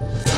Bye.